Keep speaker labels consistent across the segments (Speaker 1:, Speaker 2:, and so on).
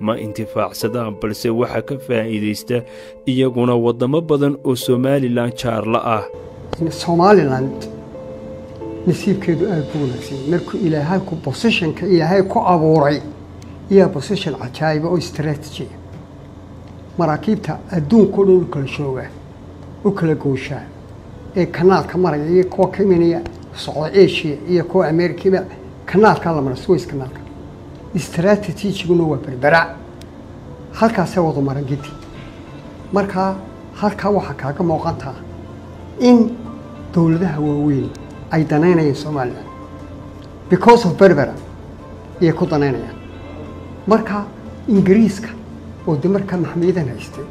Speaker 1: ma intifaacsadaan balse waxaa ka faa'iidaysta iyaguna waddamo badan oo somalilan jaarla ah.
Speaker 2: Somaliland nasiibkeedu aada bu wanaagsan markuu ilaahay ku bosishonka ilaahay ku abuuray iyaa bosishon cajaa'iba oo istraatijiya maraakiibta adduunka o dhan u kala joogaa u kala gooshaa ee kanaalka maraya iyo kuwa ka imanaya socda asia iyo kuwa amerikaba kanaalkaa la mara suways istraatijiguna waa berbera halkaasay wada maran gedi. Markaa halkaa waxaa kaaga muuqantaa in dowladaha waaweyn ay danaynayaan somalilan because of berbera ayay ku danaynayaan. Marka ingiriiska oo de markaa maxamiyadan haystay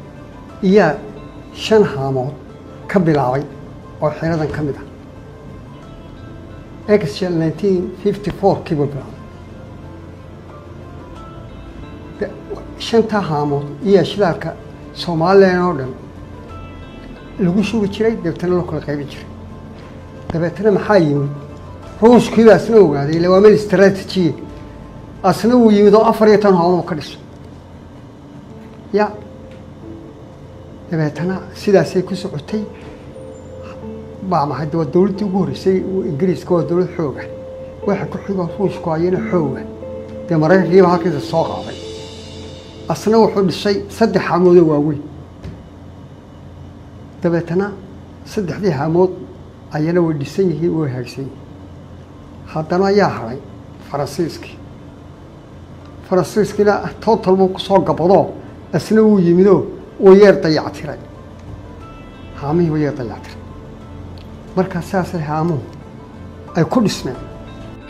Speaker 2: iyaa shan haamood ka bilaabay oo xeradan ka mid ah. Exel nineteen bilaabay shantaa haamood iyaa shidaalka somalilan oo dhan lagu shugi jiray dabeetana loo kala qaybin jiray dabeetana maxaa yimid ruuskiibaa asna ogaaday ila waa meel istraatijiye asna wuu yimid oo afar iyo tan hoomo ka dhiso ya dabeetana sidaasay ku socotay baa maxay de waa dowladdii ugu horreysay ingiriiska waa dowlad xooga waxa ku xigoo ruushku ayana xooga dee maraykankiiba halkiisa soo qaaday asna wuxuu dhisay saddex haamoodoo waaweyn. Dabeetana saddexdii haamood ayana way dhisan yihiin way haagsan yihiin. Haddana ayaa hadhay faransiiskii faransiiskiina total buu ku soo gabadoo asna wuu yimidoo yeer dayactiray haamihii wuu yeer dayactiray markaa saasay haamuhu ay ku dhismeen.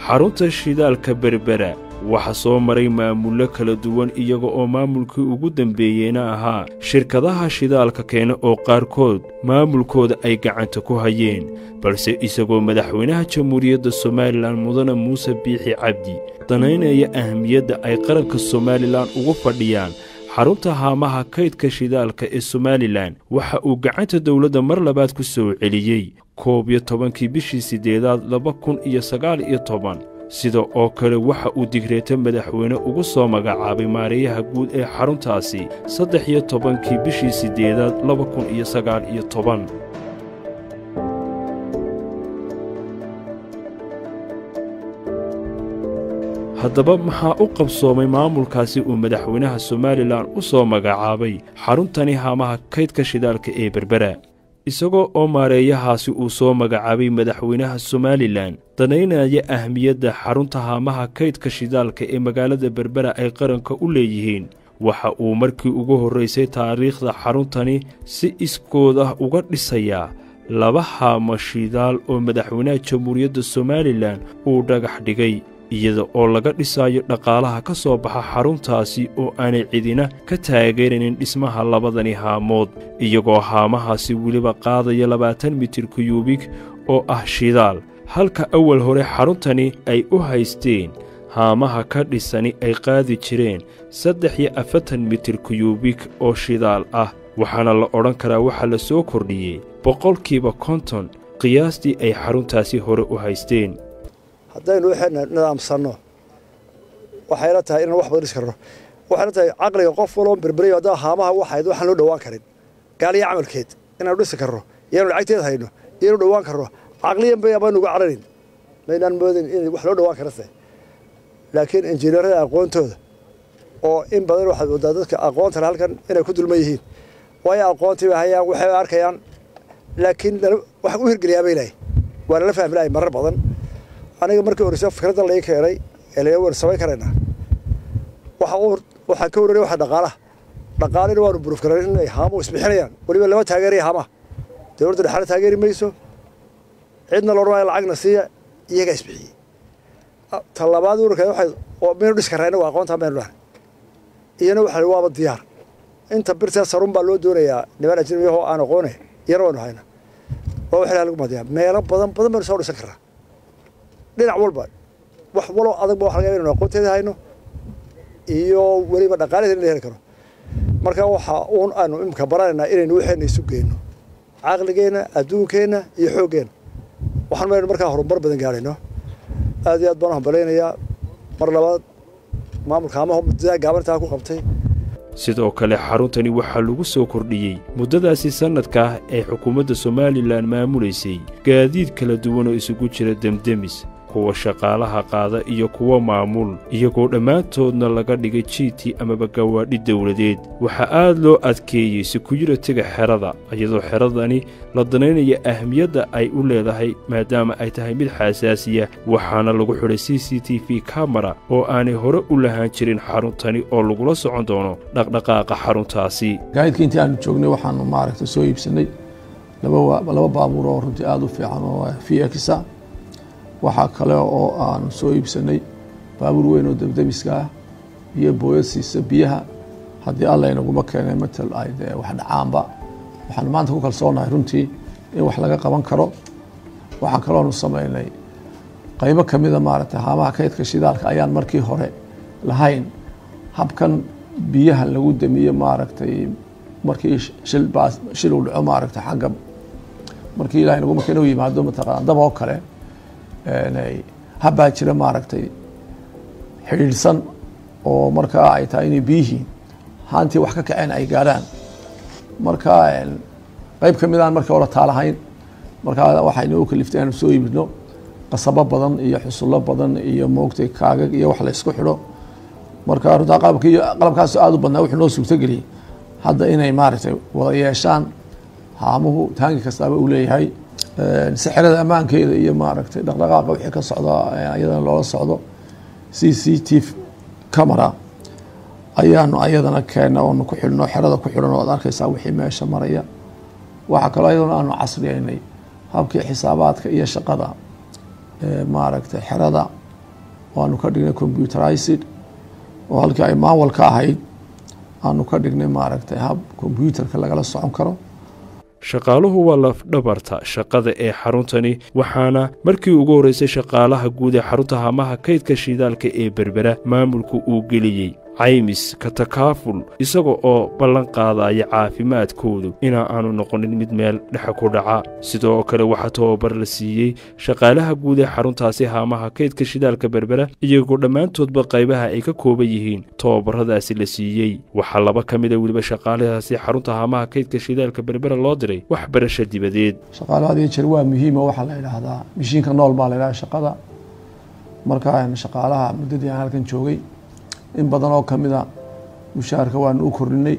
Speaker 1: Xarunta shidaalka berbera waxaa soo maray maamullo kala duwan iyaga oo maamulkii ugu dambeeyeyna ahaa. Shirkadaha shidaalka keena oo qaarkood maamulkooda ay gacanta ku hayeen balse isagoo madaxweynaha jamhuuriyadda somalilan mudane muuse biixi cabdi danaynaya ahamiyadda ay qaranka somalilan ugu fadhiyaan xarunta haamaha kaydka shidaalka ee somalilan waxa uu gacanta dowladda mar labaad ku soo celiyey koob iyo tobankii bishii siddeedaad laba kun iyo sagaal iyo toban sida oo kale waxa uu digreeto madaxweyne ugu soo magacaabay maareeyaha guud ee xaruntaasi saddex iyo tobankii bishii siddeedaad laba kun iyo sagaal iyo toban. Haddaba maxaa u qabsoomay maamulkaasi uu madaxweynaha somalilan u soo magacaabay xaruntani haamaha kaydka shidaalka ee berbera isagoo oo maareeyahaasi uu soo magacaabay madaxweynaha somalilan danaynaya ahmiyadda xarunta haamaha kaydka shidaalka ee magaalada berbera ay qaranka u leeyihiin. Waxa uu markii ugu horraysay taariikhda xaruntani si iskood ah uga dhisayaa laba haamo shidaal oo madaxweynaha jamhuuriyadda somalilan uu dhagax dhigay iyada oo laga dhisayo dhaqaalaha ka soo baxa xaruntaasi oo aanay cidina ka taageeranin dhismaha labadani haamood iyagoo haamahaasi weliba qaadaya labaatan mitir kuyuubig oo ah shidaal. Halka awal hore xaruntani ay u haysteen haamaha ka dhisani ay qaadi jireen saddex iyo afartan mitir kuyuubig oo shidaal ah waxaana la odhan karaa waxaa la soo kordhiyey boqolkiiba konton qiyaastii ay xaruntaasi hore u haysteen
Speaker 3: haddaynu nidaamsanno. Waxayna tahay inaan wax badan karno. Waxayna tahay caqliga qof waloo berberayo haddaa haamaha waxayd waxaan loo dhowaan karin. Gaaliya camalkeed inaanu dhisi karno iyaanu lacagteed hayno iyaanu dhowaan karno. Caqliyan bay amaan uga cararin. Maynaan moodin in wax loo dhowaan karase laakiin injineerada aqoontooda oo in badan waxaad moodaa dadka aqoontana halkan inay ku dulman yihiin. Waayo aqoontii bay hayaan waxay arkayaan. Laakiin wax u hirgeliyaa bay lahay waa lala fahmi lahay marar badan aniga markii horeysa fikradda lai keenay ee laga wan samayn karaynaa waxa waxaan ka warranay waxa dhaqaalaha. Dhaqaalina waanu buruuf karan inay haamuhu isbixinayaan. Weliba lama taageeraya haamaha. Dowladda dhexaale taageeri mayso. Cidna la odhanaayo lacagna siiya iyagaa isbixiyey ta labaad ururka waxay maynu dhis karayna waa aqoontaa maynu dhahnay. Iyana waxa waaba diyaar. Inta birtee sarun baa loo doonayaa niman ajnabiyahoo aan aqoone iyana waynu hayna waa wax ilaha lagu madiyaa. Meelo badan badan baynu soo dhisan karraa dhinac walba. Wax waloo adag ba wax laga inaynu aqoonteeda hayno iyo weliba dhaqaalaheeda in la heli karo. Marka waxa uun aanu imika baranaynaa inaynu waxayna isu geyno. Caqligeenna adduunkeenna iyo xooggeenna waxaan maynu markaa horumar badan gaarayno. Aad iyo aad baan hambalaynayaa. Mar labaad maamulka amaha muddadaa gaabantaa ku qabtay.
Speaker 1: Sidoo kale xaruntani waxaa lagu soo kordhiyey muddadaasi sannadka ah ee xukuumadda somalilan maamulaysay gaadiid kala duwan oo isugu jira demdemis kuwa shaqaalaha qaada iyo kuwa maamul iyagoo dhammaantoodna laga dhigay jiiti amaba gawaadhi dowladeed. Waxaa aad loo adkeeyey sekuyuritiga xerada iyadoo xeradani la danaynaya ahmiyadda ay u leedahay maadaama ay tahay mid xasaasiya waxaana lagu xidhay c c t v kamara oo aanay hore u lahaan jirin xaruntani oo lagula socon doono dhaqdhaqaaqa xaruntaasi.
Speaker 4: Gaadiidka intii aanu joognay waxaanu maaragtay soo iibsanay laba baabuur oo runtii aada u fiican oo vxa waxaa kale oo aanu soo iibsanay baabuur weyn oo debdebiska ah iyo booyad siisa biyaha. Haddii alla inaguma keenay matal ay dee wax dhacaanba. Waxaanu maanta ku kalsoonahay runtii in wax laga qaban karo. Waxaan kaloonu samaynay qaybo ka mida maaragtay haamaha kaydka shidaalka ayaan markii hore lahayn. Habkan biyaha lagu damiye maaragtay markii shil baa shil uu dhaco maaragtay xagga markii ilahay naguma keeno yimaado mataqaana dab oo kale habbaa jira maaragtay xidhiidhsan oo markaa ay tahay inay biyihii haantii wax ka kaceen ay gaadhaan. Marka qeyb ka mid aan markii hore taalahayn markaa waxaynu u kaliftay aanu soo iibino qasabo badan iyo xusullo badan iyo moogtay kaagag iyo wax la isku xidho. Marka runtaa qalabkii qalabkaas aada u badnaa wuxuu noo suurtageliyey hadda inay maaragtay wada yeeshaan haamuhu taangi kastaaba uu leeyahay sixirada ammaankeeda iyo maaragtay dhaqdhaqaaqa wixii ka socda ayadana loola socdo. C c t camera ayaanu ayadana keena oonu ku xidhno xerada ku xidhan oo ad arkaysaa wixii meesha maraya. Waxaa kaloo ayadana aanu casriyeynay habkii xisaabaadka iyo shaqada maaragtay xerada. Waanu ka dhignay computerized oo halkii ay maanwal ka ahayd aanu ka dhignay maaragtay hab combyuterka lagala socon karo
Speaker 1: shaqaaluhu waa lafdhabarta shaqada ee xaruntani waxaana markii ugu horraysay shaqaalaha guud ee xarunta hamaha kaydka shidaalka ee berbera maamulku uu geliyey caymis ka takaaful isaga oo ballan qaadaya caafimaadkoodu. Inaa aanu noqonin mid meel dhexe ku dhaca. Sidoo kale waxaa tababar la siiyey shaqaalaha guud ee xaruntaasi haamaha kaydka shidaalka berbera iyagoo dhammaantoodba qaybaha ay ka kooban yihiin. Tababaradaasi la siiyey. Waxaa laba ka mid a weliba shaqaalahaasi xarunta haamaha kaydka shidaalka berbera loo diray. Waxbarasho dibadeed.
Speaker 4: Shaqaalaha had iyo jeer waa muhiimo waxaa la idhaahdaa mishiinka nool baa la idhaha shaqada. Marka shaqaalaha muddadii aan halkan joogay in badan oo ka mid a mushaharka waanu u kordhinay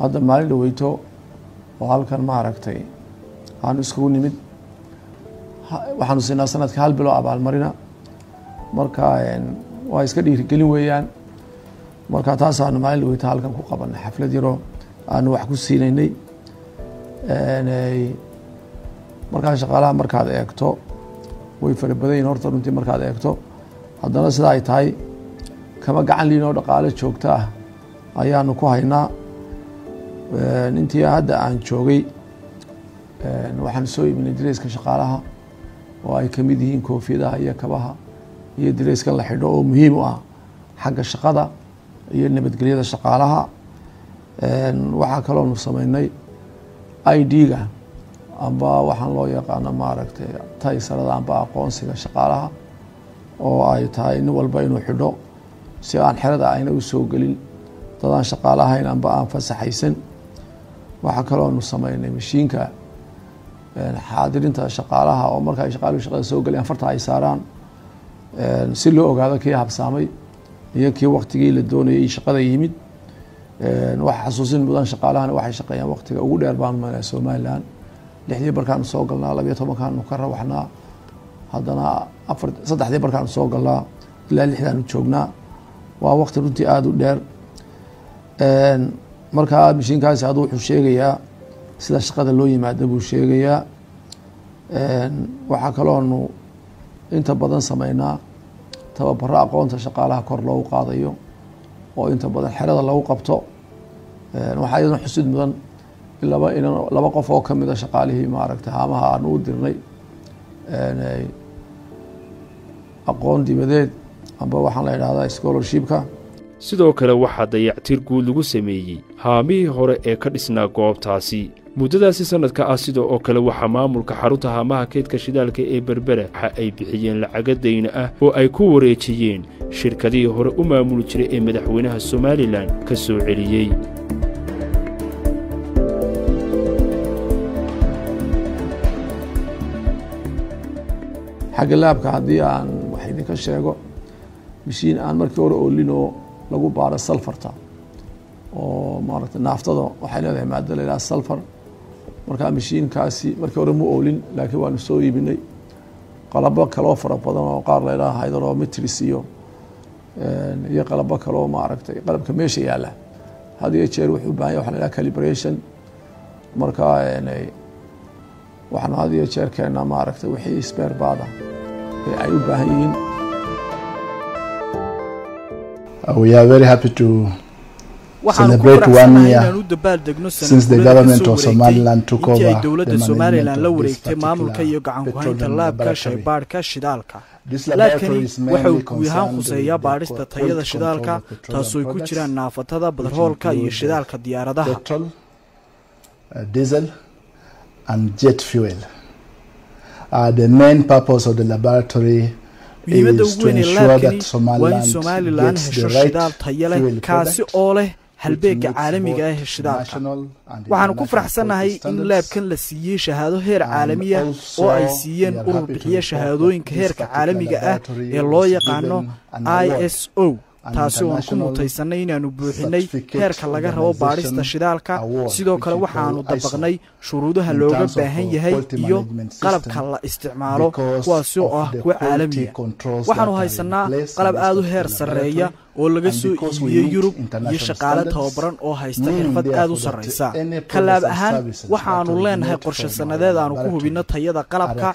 Speaker 4: hadda maalin dhaweyto oo halkan maaragtay aanu iskugu nimid. Waxaanu siinaa sanadka hal bilo abaalmarina. Marka waa iska dhiirigelin weeyaan. Marka taasaanu maalin dhaweyto halkan ku qabanay xaflad yaroo aanu wax ku siinaynay. Markaa shaqaalaha markaad eegto way fara badan yihiin horta runtii markaad eegto haddana sida ay tahay kama gacan liin oo dhaqaale joogto ah. Ayaanu ku haynaa intii hadda aan joogay waxaan soo iibinay dareyska shaqaalaha oo ay ka mid yihiin koofiyadaha iyo kabaha iyo dareyskan la xidho oo muhiim u ah xagga shaqada iyo nabadgelyada shaqaalaha. Waxaa kaloonu sameynay i d-ga amba waxaan loo yaqaano maaragtay taysarada amba aqoonsiga shaqaalaha oo ay tahay nin walba inuu xidho. Si aan xerada ayna u soo gelin dadaan shaqaale amba aan fasaxaysan. Waxaa kaloonu sameynay mashiinka xaadirinta shaqaalaha oo marka ay shaqaaluhu shaqada soo gelayaan farta ay saaraan. Si loo ogaado kii habsaamay iyo kii waktigii la doonayay shaqada yimid. Waxa xasuusin mudan shaqaalahana waxay shaqeeyaan waktiga ugu dheer baanu maynaa somalilan lixdii barkaanu soo galnaa labiyo tobankaanu ka rawaxnaa haddana afar saddexdii barkaanu soo galnaa ilaa lixdaanu joognaa waa wakti runtii aada u dheer. Markaa mashiinkaasi haddu wuxuu sheegayaa sida shaqada loo yimaado buu sheegayaa. Waxaa kaloonu inta badan sameynaa tababaro aqoonta shaqaalaha kor loogu qaadayo oo inta badan xerada lagu qabto. Waxaa iyadana xusid mudan in laba inan laba qof oo ka mid a shaqaalihii maaragtay haamaha aan u dirnay aqoon dibadeed amba waxaan la idhahdaa scholarshipka.
Speaker 1: Sidoo kale waxaa dayactir guud lagu sameeyey haamihii hore ee ka dhisnaa goobtaasi. Muddadaasi sannadka ah sida oo kale waxaa maamulka xarunta haamaha kaydka shidaalka ee berbera waxa ay bixiyeen lacaga dayna ah oo ay ku wareejiyeen shirkadihii hore u maamuli jiray ee madaxweynaha somalilan ka soo celiyey.
Speaker 4: Xagga laabka haddii aan idinka sheego. Mashiin aan markii hore oolinoo lagu baaro salfarta oo maaragtay naaftada waxay leedahay maado la yidhaha salfar markaa mashiinkaasi markii hore ma oolin laakiin waanu soo iibinay. Qalabo kaloo fara badan oo qaar la yidhaha hydrometris iyo iyo qalabo kaloo maaragtay qalabka meesha yaalla. Had iyo jeer wuxuu u baahan yahay waxa la yidhaha calibration. Markaa waxaanu had iyo jeer keennaa maaragtay wixii spare baada ee ay u baahan yihiin
Speaker 5: we are very happy to celebrate one year since the government of Somaliland took over the
Speaker 6: somalilan
Speaker 5: management
Speaker 6: la
Speaker 5: of this
Speaker 6: wareegtay maamulka iyo
Speaker 5: particular petroleum laboratory.
Speaker 6: laabkani waxa uu guud ahaan khuseeyaa baadhista tayada shidaalka taasoo ay ku jiraan naafatada
Speaker 5: which
Speaker 6: badarhoolka iyo shidaalka diyaaradaha
Speaker 5: petrol, uh, diesel, and jet fuel. Uh, the main purpose of the laboratory
Speaker 6: muhiimadda
Speaker 5: is
Speaker 6: ugu weyn ee laabkani waa in somalilan hesho shidaal tayo leh kaasi oo leh halbeega caalamiga ah ee shidaalka. waxaanu ku faraxsannahay in laabkan la siiyey shahaado heer caalamiya oo ay siiyeen urur bixiya shahaadooyinka heerka caalamiga ah ee loo yaqaano i s o taasi oo aan ku mutaysanay inaannu buuxinay heerka laga rabo baadhista shidaalka sidoo kale waxaanu dabaqnay shuruudaha looga baahan
Speaker 5: our
Speaker 6: yahay iyo qalabka la isticmaalo kuwaasi oo ah kuwa caalamiya waxaanu haysanaa qalab aad u heer sarreeya. Oo laga soo iibiyey yurub iyo shaqaale tababaran oo haysta xirfad aad u sarraysa.
Speaker 5: and
Speaker 6: ahaan waxaanu leenahay qorshe sannadeed aanu ku hubinno tayada qalabka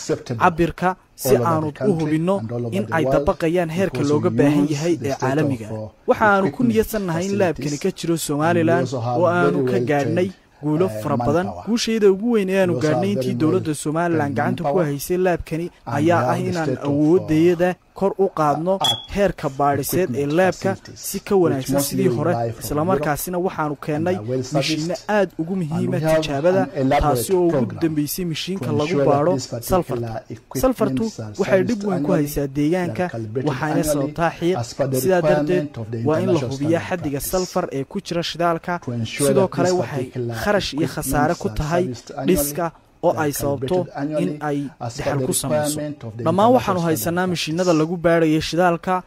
Speaker 6: cabirka si aanu u hubinno in ay dabaqayaan heerka looga baahan yahay ee caalamiga
Speaker 5: uh,
Speaker 6: waxaanu ku niyadsannahay in laabkani ka jiro somalilan oo aanu ka gaadhnay guulo
Speaker 5: uh,
Speaker 6: fara badan. guushayda ugu weyn ee aanu gaadhnay intii dowladda somalilan gacanta ku haysay laabkani ayaa ah inaan awoodayada kor u qaadno heerka baadhiseed ee
Speaker 5: facilities,
Speaker 6: si ka wanaagsan sidii hore. islamarkaasina waxaanu keennay
Speaker 5: are well
Speaker 6: mishiinno aad ugu muhiima tijaabada taasi oo ugu dambeysay mishiinka lagu baadho salfarta salfartu. waxay dhib weyn ku haysaa deegaanka
Speaker 5: annually
Speaker 6: sababtaa xiiq sidaa darteed waa in la hubiyaa xaddiga salfar ee ku jira shidaalka. sidoo kale waxay kharash iyo khasaare ku tahay dhiska oo ay sababto in ay
Speaker 5: the
Speaker 6: ku samayso. dhammaan waxaanu haysanaa mishiinada lagu baadhayay shidaalka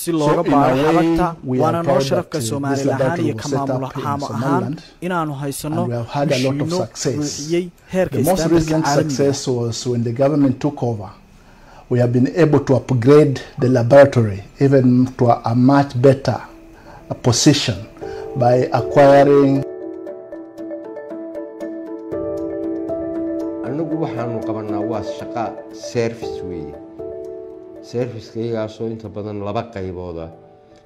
Speaker 6: si looga
Speaker 5: way,
Speaker 6: xabagta waana noo sharafka
Speaker 5: uh,
Speaker 6: soomaali
Speaker 5: this
Speaker 6: ahaan iyo ka maamul haam ahaan inaanu haysano mishiino buuxiyey heerka istaandarka
Speaker 5: over. We have been able to upgrade the laboratory even to a, a much better position by acquiring
Speaker 7: anagu waxaanu qabanaa waa shaqa service weeye serviceka inta badan laba qaybooda.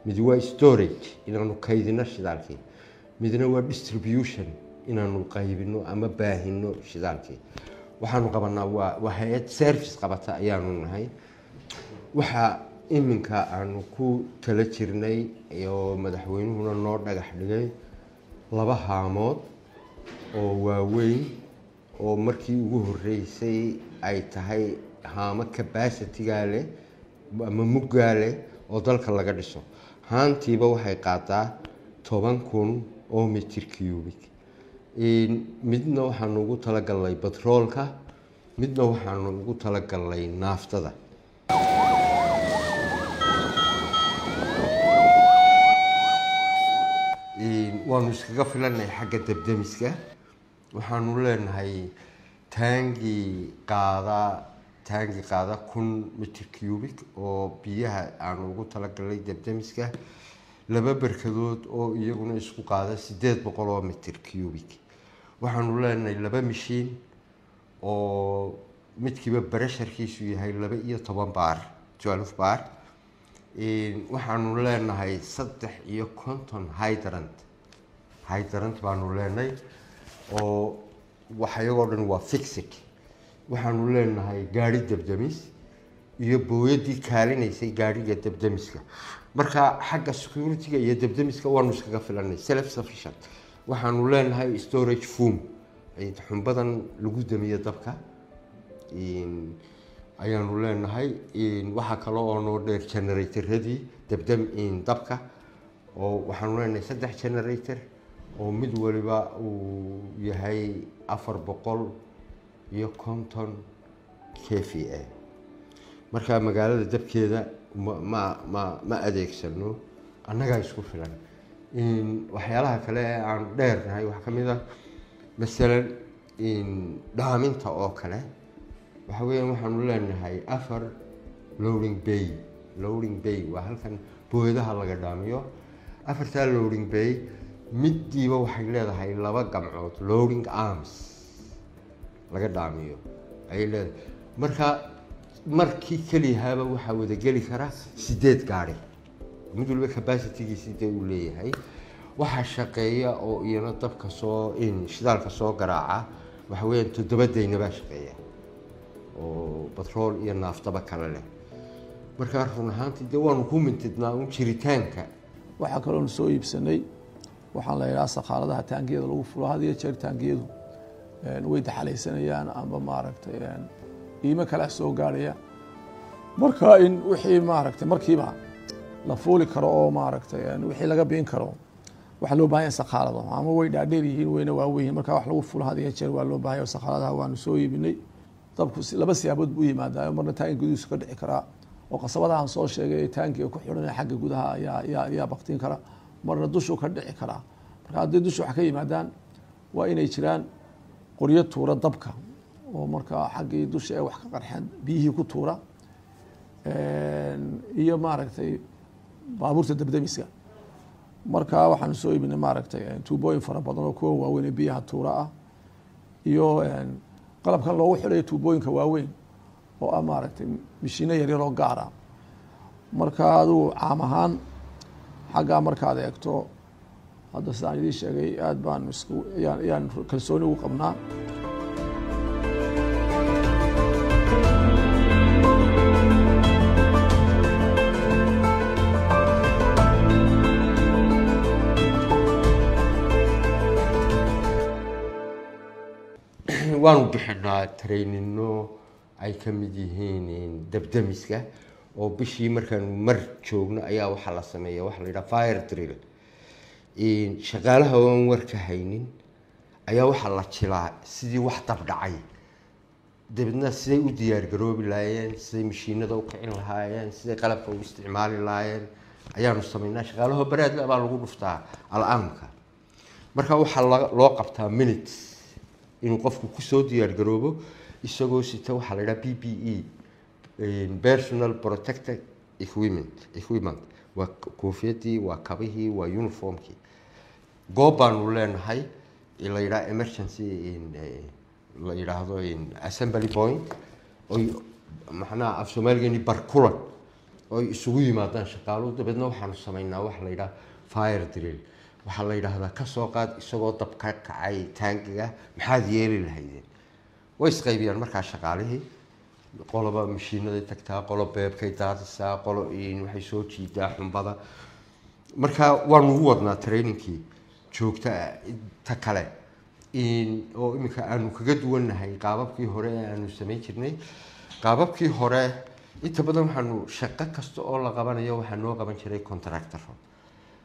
Speaker 7: Mid waa storage inaanu kaydino shidaalkii. Midna waa distribution inaanu qaybino ama baahino shidaalkii. Waxaanu qabanaa waa waa hay'ad service qabata ayaanu nahay. Waxaa iminka aanu ku tala jirnay oo madaxweynuhuna noo dhagax dhigay laba haamood oo waaweyn oo markii ugu horeysay ay tahay haamo capacitigaa leh ama muggaa leh oo dalka laga dhiso. Haantiiba waxay qaadaa toban kun oo mitir cubic. Midna waxaanu ugu talagalnay batroolka midna waxaanu ugu talagalnay naaftada waanu iskaga filanay xagga debdemiska waxaanu leenahay taangi qaada taangi qaada kun mitir cubic oo biyaha aanu ugu talagalnay debdemiska laba berkadood oo iyaguna isku qaada sideed boqol oo mitir cubic waxaanu leenahay laba mishiin oo midkiiba baresharkiisu yahay laba iyo toban baar twelve baar waxaanu leenahay saddex iyo konton hydrant hydrant baanu leenahay oo waxayagoo dhan waa fixed waxaanu leenahay gaari debdemis iyo booyadii kaalinaysay gaariga debdemiska marka xagga security-ga iyo debdemiska waanu iskaga filanay self sufficient waxaanu leenahay storage foom ay xumbadan lagu damiyo dabka. Ayaanu leenahay Een, waxaa kale oo noo dheer generatorradii debdem in dabka. Oo waxaanu leenahay saddex generator oo mid waliba uu yahay afar boqol iyo konton k v a. Marka magaalada dabkeeda ma adeegsano annagaa isku filan. Waxyaalaha kale ee aan dheernahay waxaa ka mid ah masalan dhaaminta oo kale waxa weeyaan waxaanu leenahay afar loading bay. Loading bay waa halkan booyadaha laga dhaamiyo. Afartaa loading bay midiiba waxay leedahay laba gamcood loading arms laga dhaamiyo ayay leedahay. Marka markii keliyahaaba waxaa wada geli kara sideed gaari. Mid waliba capacitygiisi dee uu leeyahay? Waxaa shaqeeya oo iyana dabka soo in shidaalka soo garaaca waxa weeyaan toddoba dayna baa shaqeeya. Oo batrool iyo naaftaba kale leh. Markaa run ahaantii dee waanu ku mintidnaa un jiritaanka.
Speaker 4: Waxaa kaloonu soo iibsanay waxaan la yidhaha sakhaaladaha taangiyada lagu fulo had iyo jeer taangiyadu way daxalaysanayaan amba maaragtay een, qiimo kale soo gaarhaya marka in wixii maaragtay markiiba la fuuli karo oo maaragtay wixii laga biin karo waxaa loo baahan yahay sakhaalado ama way dhaadheer yihiin wayna waaweyn. Yihiin marka wax lagu fulo had iyo jeer waa loo baahan yahay sakhaaladaha waanu soo iibinay. Dabku laba siyaabood buu yimaadaayo marna taangi gudihiisu ka dhici karaa. Oo qasabadahan soo sheegay ee taangiga ku xidhanaya xagga gudaha ayaa ayaa ayaa baktiin kara marna dushuu ka dhici karaa marka haddii dusha wax ka yimaadaan waa inay jiraan qoryo tuura dabka oo markaa xaggii dusha ee wax ka qarxeen biyihii ku tuura iyo maaragtay baabuurta debdemiska marka waxaanu soo iibinay maaragtay tuubooyin fara badan oo kuwa waaweyn biyaha tuura ah iyo qalabkan loogu xidhayo tuubooyinka waaweyn oo ah maaragtay mishiino yaryar oo gaar marka aduu caam ahaan xaggaa markaad eegto hadda sidaan idiin sheegay aad baan yaan kalsooni ugu qabnaa.
Speaker 7: Waanu bixinaa trainino ay ka mid yihiin debdemiska oo bishii markaanu mar joogno ayaa waxaa la sameeya waxaa la fire drill. Shaqaalaha oan warka haynin ayaa waxaa la jilaa sidii wax dabdhacay dabeedna siday u diyaargaroobi lahaayeen siday mashiinada u kicin lahaayeen siday qalabka u isticmaali lahaayeen ayaanu samaynaa shaqaalahoo baraadla baa lagu dhuftaa al-aanka. Marka waxaa loo qabtaa minutes. Inuu qofku ku soo diyaargaroobo isagoo sita waxaa la yidhaha p p e personal protected equipment waa koofiyadii waa kabihii waa uniformkii goob baanu leenahay la yidhaha emergency in, eh, la yidhaahdo assembly point. Oy macnaha af soomaaligeeni barkulan oy isugu yimaadaan shaqaaluhu dabeedna waxaanu samaynaa waxa la yidhaha fire drill. Waxaa la yidhaahdaa ka soo qaad isagoo dab ka kacay taangiga maxaad yeeli lahaydeen way isqaybiyaan markaa shaqaalihii qoloba mashiinaday tagtaa qolo beebkay daadisaa qolo waxay soo jiidaa xumbada. Marka waanu ugu wadnaa trainingkii joogta ta kale. Oo iminka aanu kaga duwannahay qaababkii hore ee aanu samayn jirnay. Qaababkii hore inta badan waxaanu shaqo kasta oo la qabanayo waxaa noo qaban jiray contractoro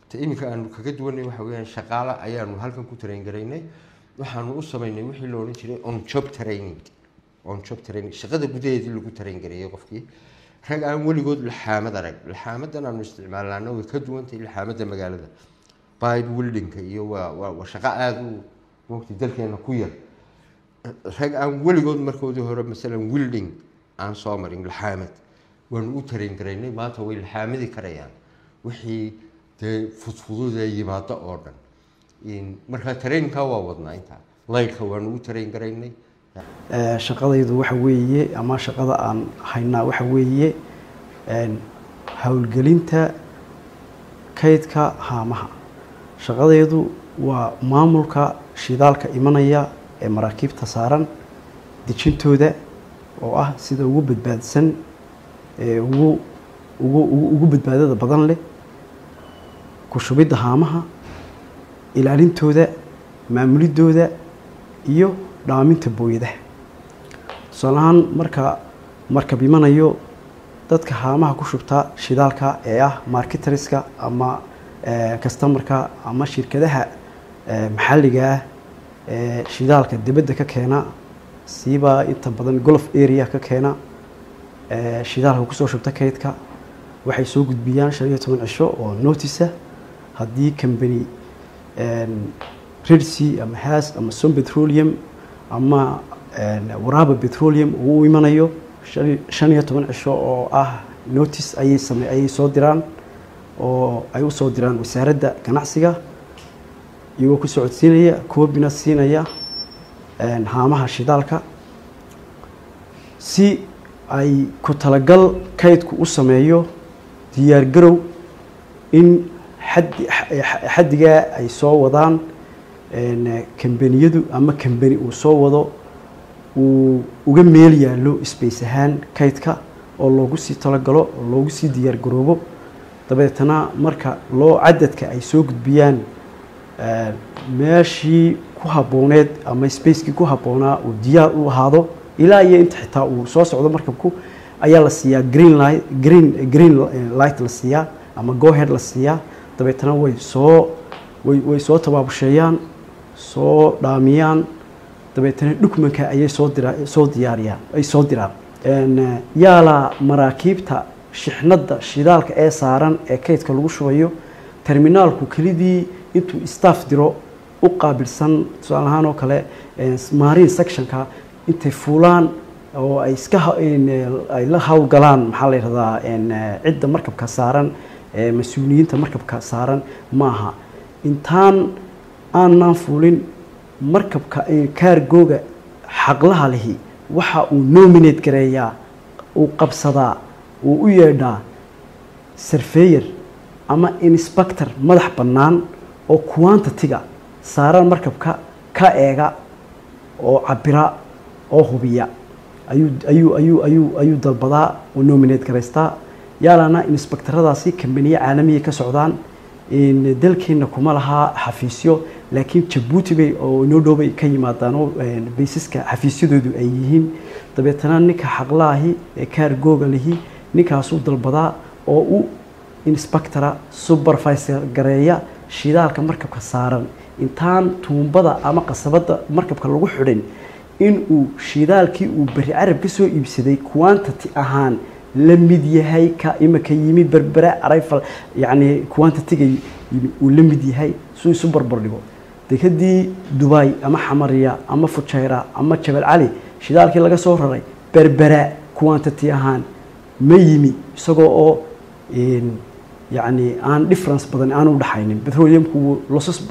Speaker 7: ta iminka aanu kaga duwanay waxa weeyaan shaqaale ayaanu halkan ku train waxaanu u samaynay wixii la jiray on job training on job training shaqada gudaheedii lagu train gareeyay qofkii. Rag aan weligood laxaamad arag laxaamadan aanu isticmaalnaana way ka duwantahay laxaamada magaalada. Pipe wildinka iyo waa shaqo aada u waqti dalkeena ku yar. Rag aan weligood markoodii hore masalan wilding aan soo marin laxaamad waanu u train garaynay maanta way laxaamadi karayaan. Wixii dee fudfudud ee yimaado oo dhan. In- marka trainingka waa wadnaa intaa. Laydhka waanu u train garaynay
Speaker 8: shaqadaydu waxa weeye ama shaqada aan haynaa waxa weeye
Speaker 9: howlgelinta kaydka haamaha. Shaqadeedu waa maamulka shidaalka imanaya ee maraakiibta saaran dejintooda oo ah sida ugu badbaadsan ugu ugu badbaadada badan leh ku shubidda haamaha ilaalintooda maamulidooda iyo dhaaminta booyadaha tusaale ahaan marka markab imanayo dadka haamaha ku shubta shidaalka ee ah marketeriska ama customarka ama shirkadaha eh, maxalliga ah ee shidaalka dibadda ka keena siiba inta badan golf area ka keena eh, shidaalka ku soo shubta kaydka waxay soo gudbiyaan shan iyo toban cisho oo notice haddii company redc ama has ama som petroleum ama waraaba petroleum uu u imanayo. Shan- iyo toban cisho oo ah notice ayay same ayay soo diraan oo ay u soo diraan wasaaradda ganacsiga. Iyagoo ku socodsiinaya koobina siinaya een, haamaha shidaalka. Si ay ku talagal kaydku u sameeyo diyaargarow in xa- xaddigaa ay soo wadaan kambaniyadu ama kambani uu soo wado uu uga meel yaallo space ahaan kaydka oo loogu sii talagalo oo loogu sii diyaargaroobo dabeetana marka loo cadadka ay soo gudbiyaan eh, meeshii ku habbooneed ama spacekii ku habboonaa uu diyaar u ahaado ilaa iyo inta xitaa uu soo socdo markabku ayaa la siiyaa green light green green light la siiyaa ama gohead la siiyaa. Dabeetana way soo way way soo tabaabusheeyaan soo dhaamiyaan. Dabeetana dhukmanka ayay soo dira soo diyaariyaan ay soo diraan. Een, eh, yaalla maraakiibta shixnadda shidaalka ee saaran ee kaydka lagu shubayo terminaalku kelidii intuu staff diro u qaabilsan tusaale ahaan oo kale marine sectionka intay fuulaan oo ay iska ay la hawlgalaan maxaa la yidhahdaa cidda markabka saaran mas'uuliyiinta markabka saaran maaha. Intaan aanan fuulin markabka kaargooga xaqlaha lihi waxa uu nominate gareeyaa uu qabsadaa uu u yeedhaa surveyor ama inspector madax bannaan oo quantity-ga saaran markabka ka eega oo cabira oo hubiya. Ayuu dalbadaa oo nominate garaystaa yaalana inspectoradaasi kambaniye caalamiya ka socdaan dalkeena kuma lahaa xafiisyo laakiin jabuuti bay oo inoo dhow bay ka yimaadaan oo een, baysaska xafiisyadoodu ay yihiin. Dabeetana ninka xaqlaahi ee kaargooga lihi ninkaasuu dalbadaa oo u inspectora supervisor gareeya shidaalka markabka saaran. Intaan tuumbada ama qasabada markabka lagu xidhin in uu shidaalkii uu beri carab ka soo iibsaday quantity ahaan la mid yahay ka yimi berbere arrival yacni quantity-ga uu la mid yahay suu isu barbar dhigo. Dubai ama xamariya ama fujayra ama jabal cali shidaalkii laga soo raray berbera quantity ahaan ma yimi isagoo oo een, yacni aan difference badan aan u dhaxaynin petroleumku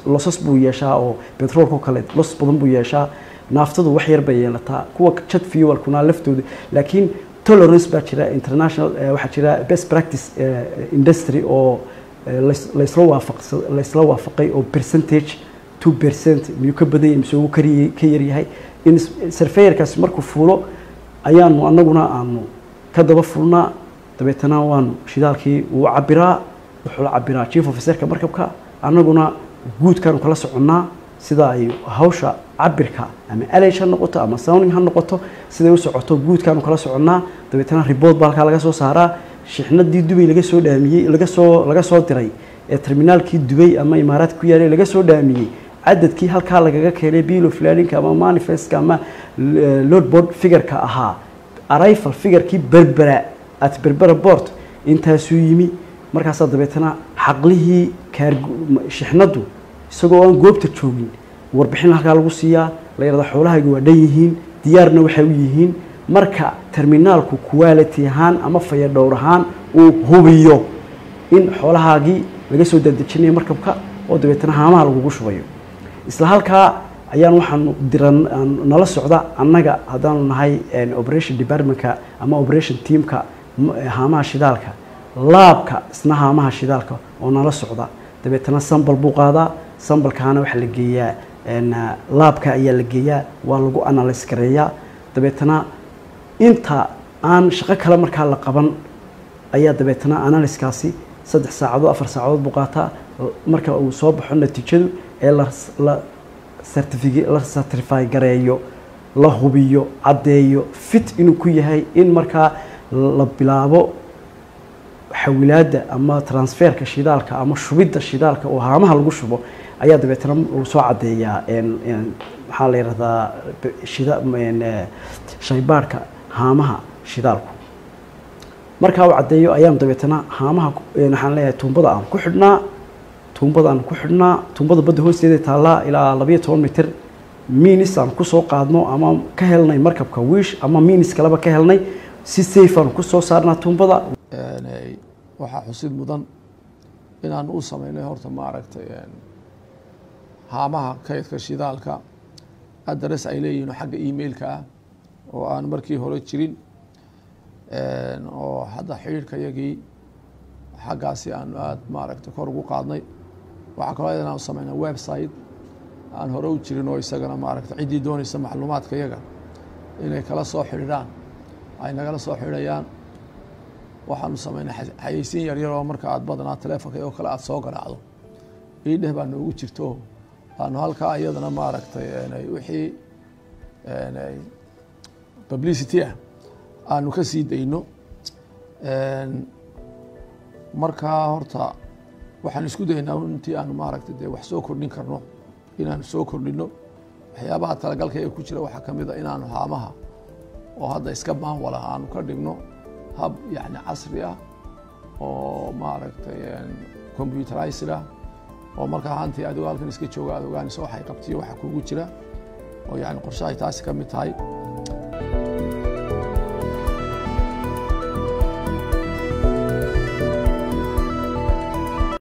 Speaker 9: losas buu yeeshaa oo petroolka oo kale los badan buu yeeshaa. Naaftadu wax yar bay yeelataa. Kuwa jet fuelkuna laftooda. Laakiin tolerance baa jira international eh, waxaa jira best practice eh, industry oo eh, laysla waafaqsa laysla waafaqay oo percentage two percent miyuu ka badan yahay mise uu kari ka yar yahay. In surveyorkaasi markuu fuulo ayaanu annaguna aanu ka daba fulnaa dabeetana waanu shidaalkii wuu cabiraa wuxuu la cabiraa chief officerka markabka. Annaguna guudkaanu kala soconnaa sida ay hawsha cabirka ama alage ha noqoto ama sounding ha noqoto siday u socoto guudkaanu kala soconnaa. Dabeetana report baa halkaa laga soo saaraa. Shixnadii dubay laga soo dhaamiyey laga soo laga soo diray. Ee terminaalkii dubay ama imaaraadka ku yaalay laga soo dhaamiyey. Cadadkii halkaa lagaga keenay bill of ladinka ama manifestka ama eh, load board figureka ahaa. Arrival figurkii berbera at berbera port intaasuu yimi. Markaasaa dabeetana xaqlihii kaargu- shixnadu isagoo aan goobta joogin. Warbixin halkaa lagu siiyaa la yidhahda xoolahaygu waa dhan yihiin diyaarna waxay u yihiin. Marka terminaalku quality ahaan ama fayadhowr ahaan uu hubiyo in xoolahaagii laga soo dadejinayo markabka oo dabeetana haamaha lagugu shubayo. Isla halkaa ayaan waxaanu diran nala socda annaga haddaanu nahay operation departmentka ama operation teamka haamaha shidaalka. Laabka isna haamaha shidaalka oo nala socda. Dabeetana sambal buu qaadaa sambalkaana waxaa la geeyaa laabka ayaa la geeyaa waa lagu analyse gareeyaa dabeetana inta aan shaqo kale markaa la qaban ayaa dabeetana analyskaasi saddex saacadood afar saacadood buu qaataa. Marka uu soo baxo natiijadu ee la la certify gareeyo la hubiyo caddeeyo fit inuu ku yahay in markaa la bilaabo xawilaadda ama transferka shidaalka ama shubidda shidaalka oo haamaha lagu shubo ayaa dabeetana lagu soo caddeeyaa maxaa la yidhahdaa shaybaadhka haamaha shidaalku. Markaa uu caddeeyo ayaan dabeetana haamaha ku- waxaan leeyahay tuumbada aan ku xidhnaa tuumbada aan ku xidhnaa tuumbada badda hoosteeda taallaa ilaa labayo toban mitir minis aan ku soo qaadno ama ka helnay markabka wiish ama minis kaleba ka helnay si safe aan ku soo saarnaa tuumbada.
Speaker 4: Waxaa xusid mudan inaan u sameynay horta maaragtay haamaha kaydka shidaalka adres ay leeyihiin xagga emailka ah oo aan markii hore jirin oo hadda xidhiidhka yagii xaggaasi aan aada maaragtay kor ugu qaadnay. Waxaa kaloo ayadana aan sameynay website aan hore u jirin oo isagana maaragtay ciddii doonaysa macluumaadka yaga inay kala soo xidhiidhaan. Ay nagala soo xidhayaan waxaanu sameynay xay- xayeysiin yaryar oo marka aad badanaa teleefonka oo kale aad soo garaacdo. Iidheh baa noogu jirto aanu halkaa iyadana maaragtay wixii publicity ah aanu ka sii dayno. Markaa horta waxaan isku daynaa intii aanu maaragtay dee wax soo kordhin karno inaanu soo kordhino waxyaabaha talagalka ee ku jira waxaa ka mid a inaanu haamaha oo hadda iska maanwala aanu ka dhigno hab yacni casri ah oo maaragtay computerized ah oo markaa hantii adigoo halkan iska jooga aad ogaanayso waxay qabtiyo waxa kugu jira. Oo yacni qorshahay taasi ka mid tahay